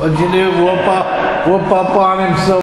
What'd you do? Whoop up, whoop up on him so